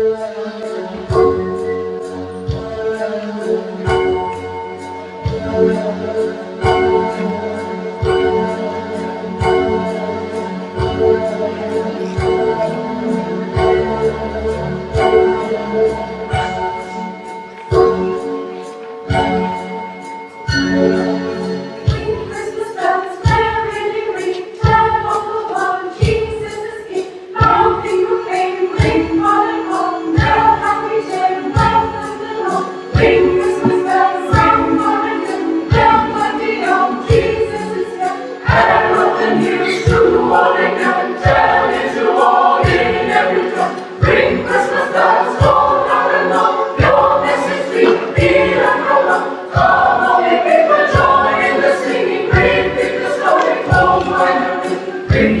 Thank you. Bring